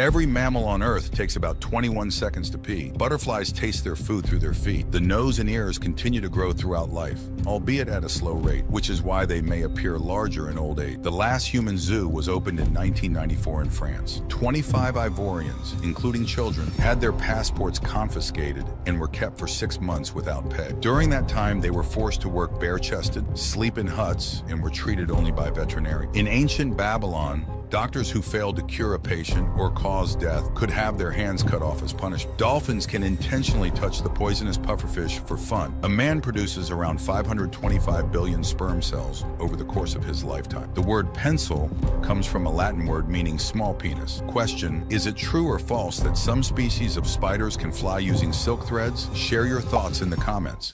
Every mammal on Earth takes about 21 seconds to pee. Butterflies taste their food through their feet. The nose and ears continue to grow throughout life, albeit at a slow rate, which is why they may appear larger in old age. The last human zoo was opened in 1994 in France. 25 Ivorians, including children, had their passports confiscated and were kept for six months without pay. During that time, they were forced to work bare-chested, sleep in huts, and were treated only by veterinarians. In ancient Babylon, Doctors who failed to cure a patient or cause death could have their hands cut off as punishment. Dolphins can intentionally touch the poisonous pufferfish for fun. A man produces around 525 billion sperm cells over the course of his lifetime. The word pencil comes from a Latin word meaning small penis. Question, is it true or false that some species of spiders can fly using silk threads? Share your thoughts in the comments.